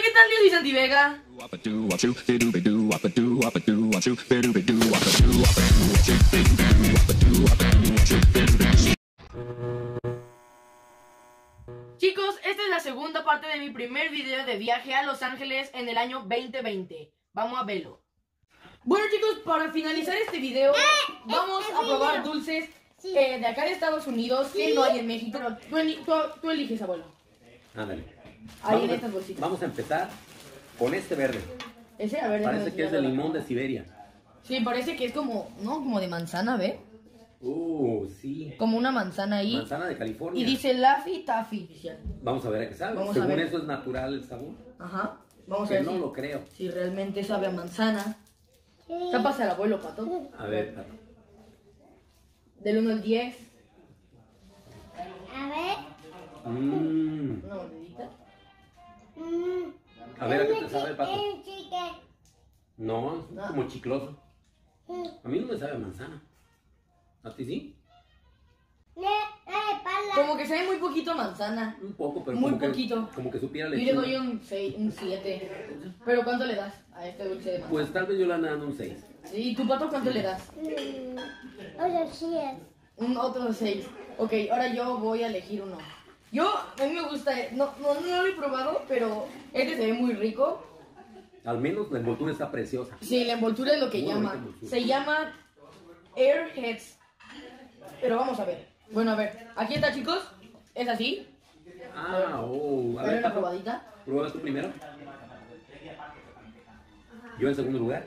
Hola, ¿qué tal? Yo soy Santi Vega. Chicos, esta es la segunda parte de mi primer video de viaje a Los Ángeles en el año 2020. Vamos a verlo. Bueno chicos, para finalizar este video, vamos a probar dulces eh, de acá de Estados Unidos que no hay en México. Tú- tú eliges, abuelo. Ándale. Ahí Vamos en a- estas bolsitas. Vamos a empezar con este verde. Ese, a ver, Parece que es de limón de Siberia. Sí, parece que es como, ¿no? Como de manzana, ¿ve? Uh, sí. Como una manzana ahí. Manzana de California. Y dice Laffy Taffy. Vamos a ver a qué sabe. Vamos a Según ver. eso es natural el sabor. Ajá. Vamos a ver no si, lo creo. si realmente sabe a manzana. ¿Qué pasa el abuelo, pato? A ver, Pato. Del 1 al 10. A ver. Mm, Una monedita. A ver a qué te sabe, Pato. Un chique. No, es como chicloso. Mm. A mí no me sabe a manzana. ¿A ti sí? Como que sabe muy poquito a manzana. Un poco, pero Muy como poquito. Que, como que supiera Yo le lechuga. doy un 6, un 7. Pero ¿cuánto le das a este dulce de manzana? Pues tal vez yo le ando dando un 6. ¿Y tu pato cuánto le das? Mm. Sí es. Un otro 6. Ok, ahora yo voy a elegir uno. Yo, a mí me gusta, no, no, no lo he probado, pero este se ve muy rico. Al menos la envoltura está preciosa. Sí, la envoltura es lo que Muy llama. Se llama Airheads. Pero vamos a ver. Bueno, a ver. Aquí está, chicos. Es así. Ah, oh. A ver, una probadita. ¿Pruebas tú primero? Yo en segundo lugar.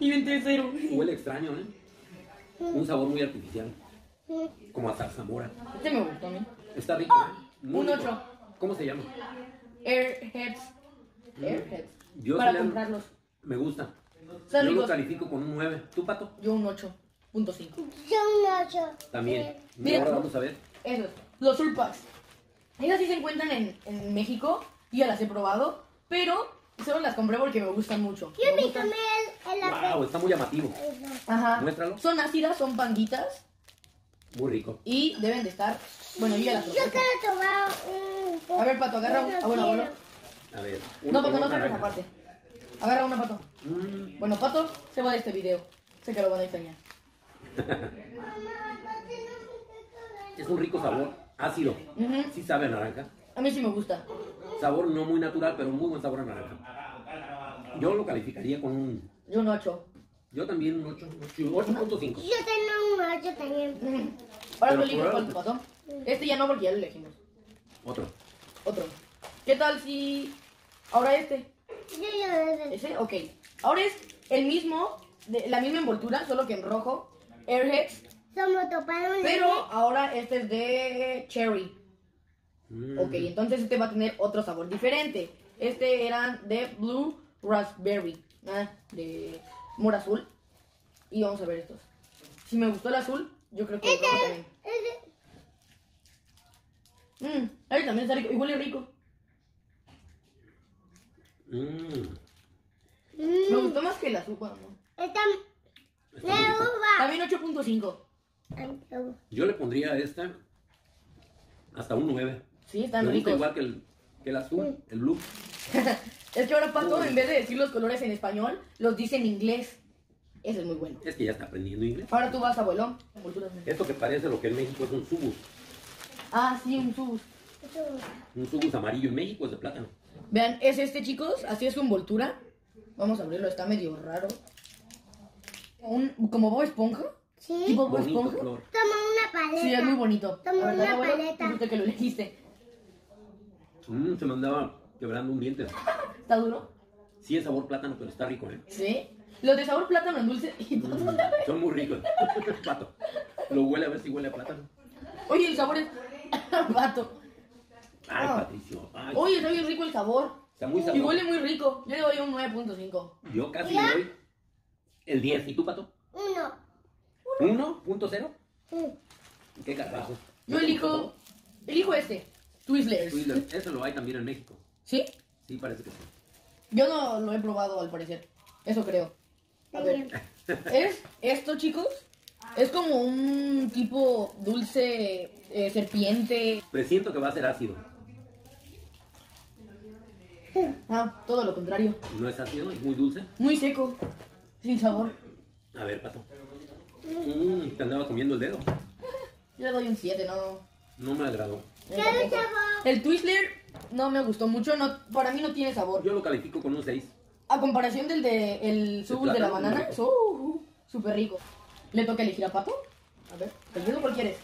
Y en tercero. Huele extraño, ¿eh? Un sabor muy artificial. Mm. Como a zarzamora. Este me gustó a mí. Está rico. ¿eh? Muy Un rico. ocho. ¿Cómo se llama? Airheads. Airheads. Yo Para comprarlos. Me gusta. Yo lo ricos. califico con un 9. ¿Tú, Pato? Yo un 8.5. Yo un ocho. También. Mira. Ahora vamos a ver. Esos, los Surpacks. Ellas sí se encuentran en, en México. y Ya las he probado. Pero solo las compré porque me gustan mucho. Yo Me me gustan. comí el, el. Wow, está muy llamativo. Ajá. Muéstralo. Son ácidas, son panguitas. Muy rico. Y deben de estar. Bueno, yo ya las Yo quiero tomar un... A ver, Pato, agarra un. Ah, bueno, abuelo. A ver. No, Pato, no otra aparte. Agarra una, Pato. Mm, Bueno, Pato se va de este video. Sé que lo van a extrañar. es un rico sabor. Ácido. Ujú. Sí sabe a naranja. A mí sí me gusta. Sabor no muy natural, pero muy buen sabor a naranja. Yo lo calificaría con un... Yo un 8. Yo también un 8. 8.5. Yo tengo un ocho también. Ahora eliges prueba. cuál pasó. Este ya no, porque ya lo elegimos. Otro. Otro. ¿Qué tal si. Ahora este? Yo yo ¿Ese? Ok. Ahora es el mismo, de, la misma envoltura, solo que en rojo. Airheads. Somos toparon Pero ahora este es de cherry. Mm. Ok, entonces este va a tener otro sabor diferente. Este era de blue raspberry. ah, de mora azul. Y vamos a ver estos. Si me gustó el azul, yo creo que el rojo también. Mmm, ahí también está rico. Y huele rico. Mm. Me gustó más que el azul. No. Esta de uva. También 8.5. Ay, de uva. Yo le pondría a esta hasta un 9. Sí, están Me gusta ricos. igual que el, que el azul, el blue. Es que ahora Pato, en vez de decir los colores en español, los dice en inglés. Eso es muy bueno. Es que ya está aprendiendo inglés. Ahora tú vas, abuelo. Esto que parece lo que en México es un subus. Ah, sí, un subus. Un subus amarillo en México es de plátano. Vean, es este, chicos. Así es su envoltura. Vamos a abrirlo, está medio raro. Un, como Bob Esponja. Sí. ¿Tipo Bob Bonito Esponja? flor. Toma una paleta. Sí, es muy bonito. Toma verdad, una abuelo, paleta. dijiste que lo elegiste. Mm, se me andaba quebrando un diente. ¿Está duro? Sí es sabor plátano, pero está rico, ¿eh? Sí. Los de sabor plátano en dulce. Mm, son muy ricos. Pato. Lo huele a ver si huele a plátano. Oye, el sabor es. Pato. Ay, Ah. Patricio. Ay, Oye, está bien rico el sabor. está muy Y sabroso. huele muy rico. Yo le doy un 9.5. Yo casi le doy el 10. ¿Y tú, Pato? Uno. ¿1.0? Mm. ¿Qué carajo? Yo elijo. Elijo este. Twizzlers. Twizzler. Eso lo hay también en México. ¿Sí? Sí, parece que sí. Yo no lo he probado al parecer. Eso creo. A ver. Es esto, chicos. Es como un tipo dulce eh, serpiente. Presiento que va a ser ácido. Ah, todo lo contrario. No es ácido, es muy dulce. Muy seco. Sin sabor. A ver, pato. Mm, te andaba comiendo el dedo. Yo le doy un 7, no. No me agradó. El Twizzler no me gustó mucho. No, para mí no tiene sabor. Yo lo califico con un 6. A comparación del de el Subul de la banana, uh, súper rico. ¿Le toca elegir a Pato? A ver, ¿te ayudo cuál quieres?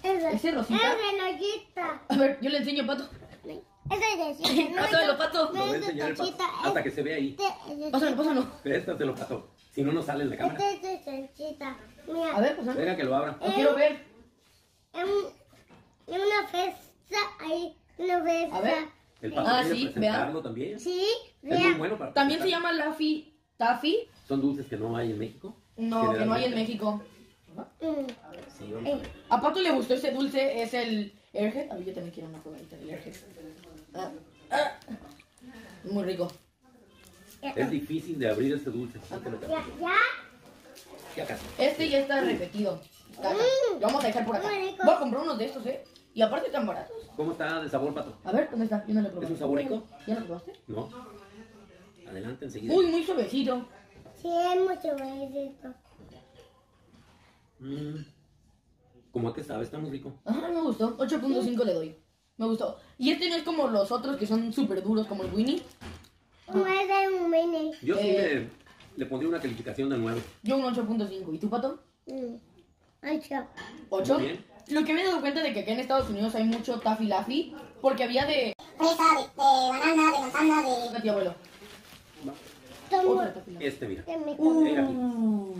Ese ¿Ese rosita? A ver, yo le enseño a Pato. Ese es de Pásamelo, Pato. Lo voy a enseñar el pato. Hasta que se vea ahí. Este Pásalo, pásalo. Préstaselo, pato. Si no, no sale en la cámara. Este es de Sanchita. Mira, A ver, pásalo. Venga, que lo abra. Lo quiero ver. en, en una fiesta ahí, una fiesta. A ver. El pato Ah, sí, presentarlo también. Sí, Es muy vea. bueno para También se llama Laffy Taffy. Son dulces que no hay en México. No, que no hay en. México. Mm. Sí, vamos a ver. A Pato le gustó ese dulce, es el Airhead. A mí yo también quiero una probadita del Airhead. Ah, ah. Muy rico. Es difícil de abrir este dulce. Ya, ya. Ya casi. Este ya está repetido. Está. Mm. Lo vamos a dejar por acá. Voy a comprar unos de estos, ¿eh? Y aparte están baratos. ¿Cómo está de sabor, pato? A ver, ¿dónde está? Yo no lo probé. ¿Es un sabor rico? ¿Ya lo probaste? No. Adelante enseguida. Uy, muy suavecito. Sí, es mucho besito. Mm. ¿Cómo a qué sabe? Está muy rico. Ajá, me gustó. 8.5 le doy. Me gustó. Y este no es como los otros que son súper duros, como el Winnie. No es de un mini. Yo sí Eh. le, le pondría una calificación de 9. Yo un 8.5. ¿Y tú, Pato? Mm. Ay, chao. 8. Muy bien. Lo que me he dado cuenta de que acá en Estados Unidos hay mucho Taffy Laffy, porque había de... Fresa, de, de banana, de manzana, de... Tío abuelo. Otra. Este, mira. Uh,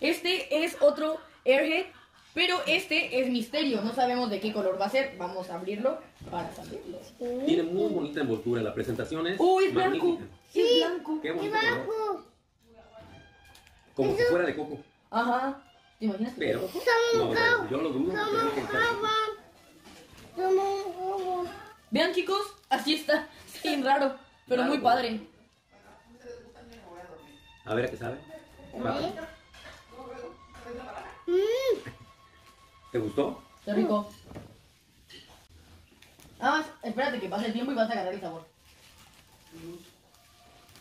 este es otro Airhead, pero este es misterio. No sabemos de qué color va a ser. Vamos a abrirlo para saberlo. Tiene muy bonita envoltura. La presentación es Uy, es blanco. magnífica. Es blanco. Qué bonito color. bajo. Como si fuera de coco. Ajá. ¿Te imaginas? Pero, no, yo lo dudo. Jabón. Vean, chicos, así está. Es bien raro, pero Raro, muy padre. A ver a qué sabe. Pato, Mm. ¿Te gustó? Está rico. Nada más, espérate que pase el tiempo y vas a agarrar el sabor.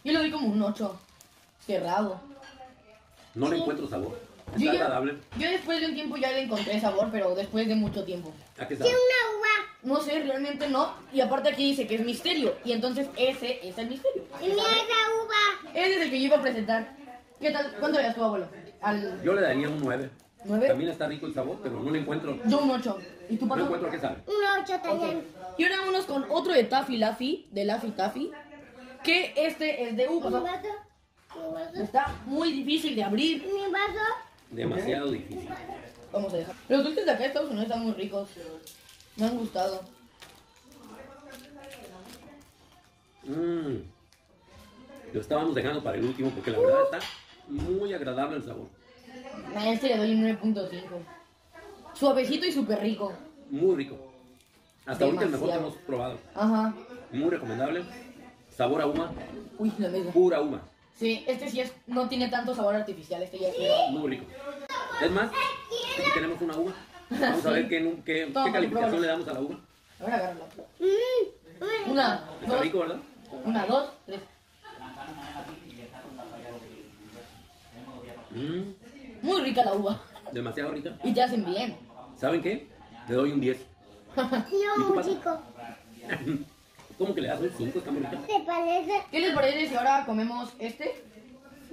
Yo le doy como un 8. Cerrado. No le encuentro sabor. Yo. Yo después de un tiempo ya le encontré sabor, pero después de mucho tiempo. ¿A qué sabe? una uva. No sé, realmente no. Y aparte aquí dice que es misterio. Y entonces ese es el misterio. Y mira esa uva. Ese es el que yo iba a presentar. ¿Qué tal? ¿Cuánto le das tu abuelo? Al Yo le daría un 9. 9. También está rico el sabor, pero no le encuentro. Yo un 8. ¿Y tú, No Pato? encuentro a qué sabe. Un ocho Ok. también. Y ahora unos con otro de Taffy Laffy, de Laffy Taffy, que este es de Mi uva. vaso. Mi vaso. Está muy difícil de abrir. Mi vaso. Demasiado difícil. Vamos a dejar. Los dulces de acá de Estados Unidos están muy ricos. Me han gustado. Mm. Lo estábamos dejando para el último porque la verdad está muy agradable el sabor. A este le doy un 9.5. Suavecito y súper rico. Muy rico. Hasta ahorita el mejor que Demasiado. hemos probado. Ajá. Muy recomendable. Sabor a uva, Uy, la mesa. pura uva. Sí, este sí es, no tiene tanto sabor artificial. Este ya es Muy rico. Es más, aquí tenemos una uva. Vamos a ver qué, qué, qué Toma, calificación le damos a la uva. A ver, agárrala. Mm. Una, Está dos, rico, ¿verdad? una, dos, tres. Mm, Muy rica la uva. demasiado rica. Y te hacen bien. ¿Saben qué? Le doy un 10. Yo tú, un Pato? chico. ¿Cómo que le das un 5? Está muy rica. ¿Te parece? ¿Qué les parece si ahora comemos este?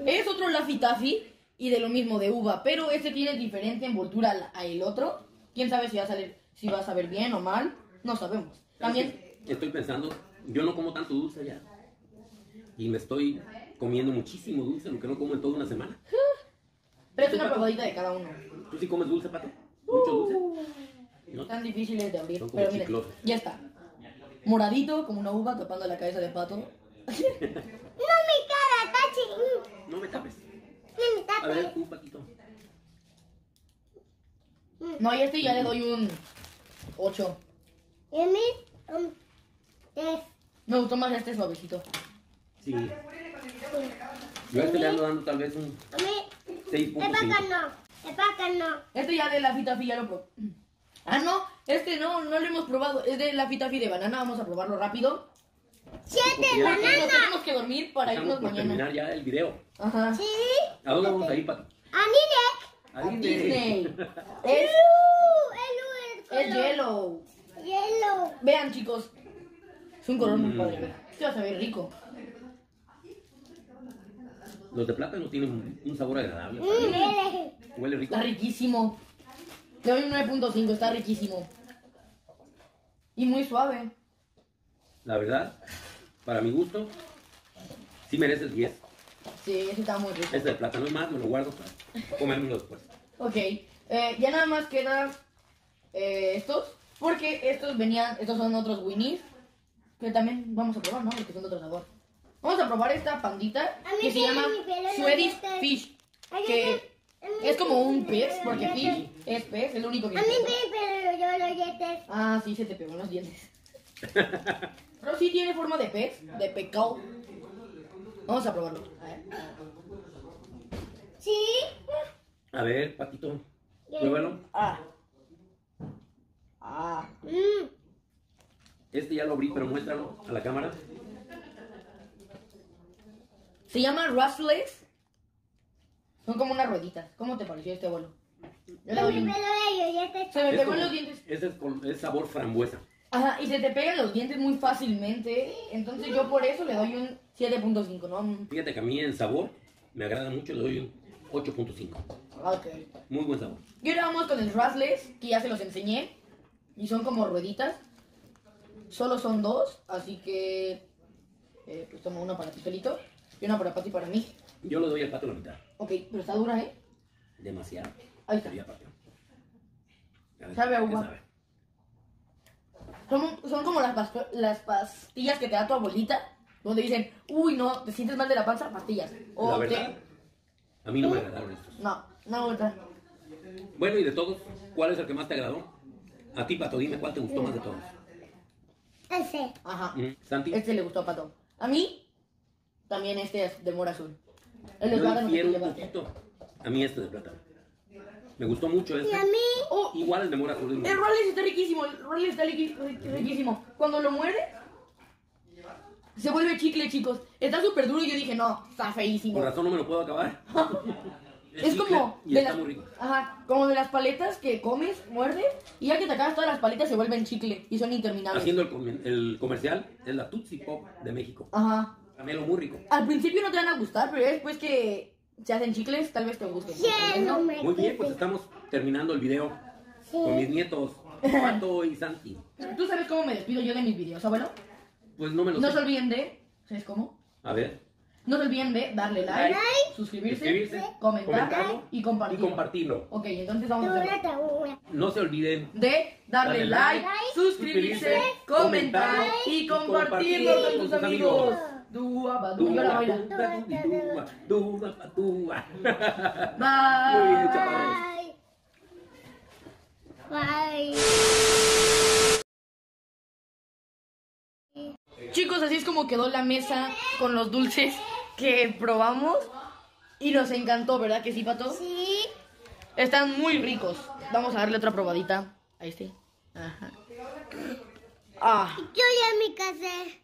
Es otro Laffy Taffy y de lo mismo de uva, pero este tiene diferente envoltura al, al otro. ¿Quién sabe si va a salir, si va a saber bien o mal? No sabemos. También, Estoy pensando, yo no como tanto dulce ya. Y me estoy comiendo muchísimo dulce, lo que no como en toda una semana. pero es una probadita de cada uno. ¿Tú sí comes dulce, Pato? ¿Mucho dulce? ¿No? Están difíciles de abrir, Son como pero chiclosos. ya está. Moradito, como una uva, tapando la cabeza de pato. No, mi cara, tachi. No me tapes. No, mi A ver, tú, Patito. No, y este ya le doy un 8. Y a mí, um, tres. Me gustó más este suavecito. Sí. Yo a este le ando dando tal vez un A mí, 6.5. el vaca no. Este ya de Laffy Taffy ya lo probé. Ah, no, Este no, no lo hemos probado. Es de la fitafi de banana. Vamos a probarlo rápido. Siete bananas. nos tenemos que dormir para Estamos irnos por mañana. terminar ya el video. Ajá. Sí. ¿A dónde vamos a ir, Pati? A Nidec. A Disney. Es, Uh, el es yellow. Hielo. Vean, chicos. Es un color muy Mm. padre. Este va a saber rico. Los de plátano tienen un- un sabor agradable. Mm, huele. Huele rico. Está riquísimo. Le doy un 9.5. Está riquísimo. Y muy suave. La verdad, para mi gusto, sí merece el 10. Sí, ese está muy rico. Este de plátano es más, me lo guardo para comérmelo después. Ok. eh, ya nada más quedan eh, estos. Porque estos venían, estos son otros Winnies. Que también vamos a probar, ¿no? Porque son de otro sabor. Vamos a probar esta pandita que se llama Swedish. Fish. Ay, Que ay, ay, es como un pez, porque Fish es pez, es lo único que A mí me pero yo los dientes. Ah, sí, se te pegó en los dientes. Pero sí tiene forma de pez, de pecado. Vamos a probarlo. A ver. Sí. A ver, Patito, pruébalo. Ah. Ah. Mm. Este ya lo abrí, pero muéstralo a la cámara. Se llama Rustless. Son como unas rueditas. ¿Cómo te pareció este vuelo? Yo le A doy mí un... me lo de ellos dientes. Se me pegó en los dientes. Es, con- es sabor frambuesa. Ajá, y se te pegan los dientes muy fácilmente. Entonces yo por eso le doy un 7.5, ¿no? Fíjate que a mí en sabor me agrada mucho, le doy un 8.5. Ok. Muy buen sabor. Y ahora vamos con el Rustless, que ya se los enseñé. Y son como rueditas. Solo son dos, así que... eh, pues tomo una para ti solito y una para Pati para mí. Yo le doy al pato la mitad. Ok, pero está dura, ¿eh? Demasiado. Ahí está. Ver, Sabe a ¿qué uva. sabe? Son, son como las, pas- las pastillas que te da tu abuelita, donde dicen, uy, no, te sientes mal de la panza, pastillas. O La te- verdad, a mí no me agradaron estos. No, no, otra. Bueno, y de todos, ¿cuál es el que más te agradó? A ti, Pato, dime cuál te gustó más de todos. Ese. Ajá. Santi, Este le gustó a Pato. A mí, también este es de mora azul. El de yo plátano que difiero un poquito. A mí este de plátano. Me gustó mucho Y este. a mí. Oh, Igual el de mora azul. es el muy- Rollis está riquísimo, el Rollis está riqui- riquísimo. Cuando lo muerde, se vuelve chicle, chicos. Está súper duro y yo dije, no, está feísimo. Por razón no me lo puedo acabar. Es chicle como Y de está las, muy rico. ajá, como de las paletas que comes, muerdes, y ya que te acabas todas las paletas se vuelven chicle y son interminables. Haciendo el, comen- el comercial, es la Tootsie Pop de México. Ajá. Caramelo muy rico. Al principio no te van a gustar, pero después que se hacen chicles, tal vez te gusten. Cielo, me Muy bien, pues estamos terminando el video con mis nietos, Pato y Santi. ¿Tú sabes cómo me despido yo de mis videos, abuelo? Pues no me lo No sé. se olviden de, ¿sabes cómo? A ver, No se olviden de darle like, Like, suscribirse, suscribirse, comentar y y compartirlo. compartirlo. Ok, entonces vamos a hacer. No se olviden de darle Darle like, like, suscribirse, comentar comentar y y compartirlo compartirlo con tus amigos. amigos. Dúa, ba, dúa, yo la baila. dúa, dúa, dúa, dúa, dúa. Bye. Muy bien, chaparros. Bye. Bye. Chicos, así es como quedó la mesa con los dulces que probamos y nos encantó, ¿verdad que sí, Pato? Sí. Están muy ricos. Vamos a darle otra probadita a este. Ajá. Ah, Yo ya me casé.